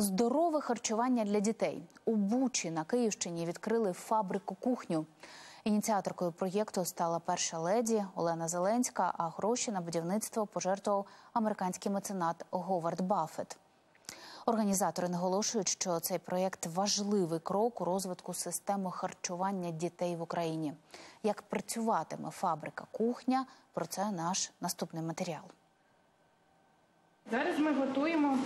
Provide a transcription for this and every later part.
Здорове харчування для дітей у Бучі на Київщині відкрили фабрику кухню. Ініціаторкою проєкту стала перша леді Олена Зеленська. А гроші на будівництво пожертвував американський меценат Говард Баффет. Організатори наголошують, що цей проєкт важливий крок у розвитку системи харчування дітей в Україні. Як працюватиме фабрика кухня? Про це наш наступний матеріал. Зараз ми готуємо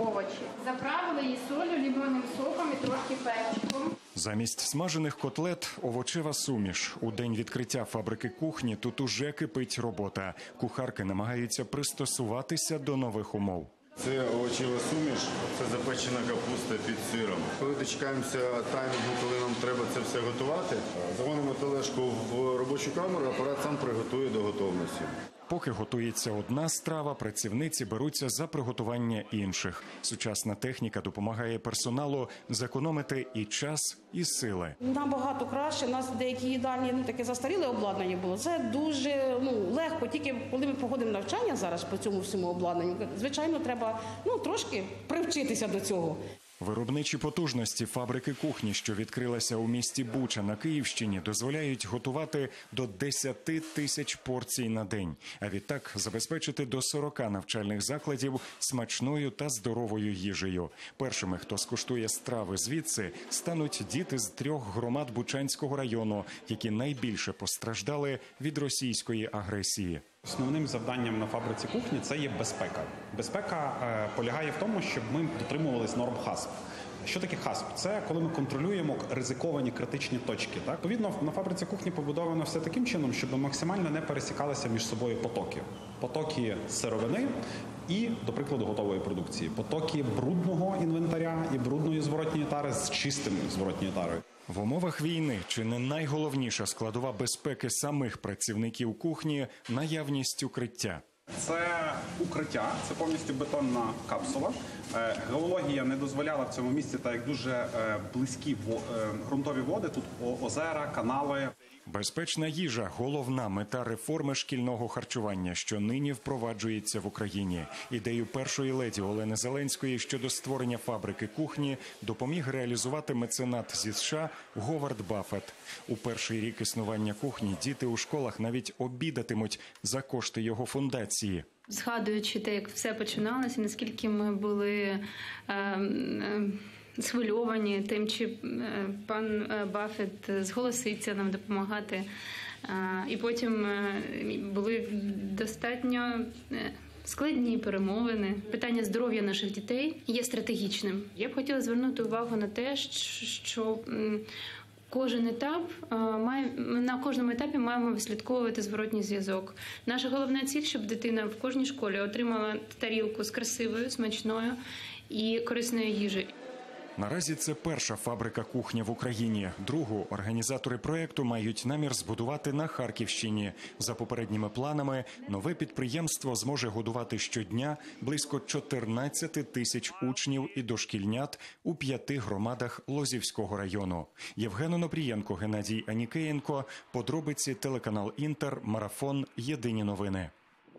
овочі. Заправили її солью, лімонним соком і трохи перчиком. Замість смажених котлет овочева суміш. У день відкриття фабрики кухні тут уже кипить робота. Кухарки намагаються пристосуватися до нових умов. Це овочева суміш, це запечена капуста під сиром. Коли дочекаємося таймінгу, коли нам треба це все готувати, загонимо тележку в робочу камеру, апарат сам приготує до готовності. Поки готується одна страва, працівниці беруться за приготування інших. Сучасна техніка допомагає персоналу зекономити і час, і сили. Набагато краще. У нас деякі їдальні ну таке застаріле обладнання було. Це дуже ну легко. Тільки коли ми проходимо навчання зараз по цьому всьому обладнанню, звичайно, треба ну трошки привчитися до цього. Виробничі потужності фабрики кухні, що відкрилася у місті Буча на Київщині, дозволяють готувати до 10 тисяч порцій на день, а відтак забезпечити до 40 навчальних закладів смачною та здоровою їжею. Першими, хто скуштує страви звідси, стануть діти з трьох громад Бучанського району, які найбільше постраждали від російської агресії. Основним завданням на фабриці кухні це є безпека. Безпека е, полягає в тому, щоб ми дотримувались норм ХАСП. Що таке ХАСП? Це коли ми контролюємо ризиковані критичні точки. Так відповідно на фабриці кухні побудовано все таким чином, щоб максимально не пересікалися між собою потоки. Потоки сировини і, до прикладу, готової продукції, потоки брудного інвентаря і брудної зворотньої тари з чистим зворотньою тарою. В умовах війни чи не найголовніша складова безпеки самих працівників кухні наявність укриття. Це укриття, це повністю бетонна капсула. Е, Геологія не дозволяла в цьому місці, так як дуже е, близькі е, ґрунтові води. Тут озера, канали. Безпечна їжа головна мета реформи шкільного харчування, що нині впроваджується в Україні. Ідею першої леді Олени Зеленської щодо створення фабрики кухні допоміг реалізувати меценат зі США Говард Баффет. У перший рік існування кухні діти у школах навіть обідатимуть за кошти його фундації. Згадуючи те, як все починалося, наскільки ми були е, е, схвильовані тим, чи е, пан е, Баффет зголоситься нам допомагати. Е, і потім були достатньо. Складні перемовини, питання здоров'я наших дітей є стратегічним. Я б хотіла звернути увагу на те, що Кожен етап е, має на кожному етапі маємо вислідковувати зворотній зв'язок. Наша головна ціль, щоб дитина в кожній школі отримала тарілку з красивою, смачною і корисною їжею. Наразі це перша фабрика кухні в Україні. Другу організатори проекту мають намір збудувати на Харківщині. За попередніми планами, нове підприємство зможе годувати щодня близько 14 тисяч учнів і дошкільнят у п'яти громадах Лозівського району. Євген Онопрієнко, Геннадій Анікеєнко. Подробиці телеканал Інтер, марафон. Єдині новини.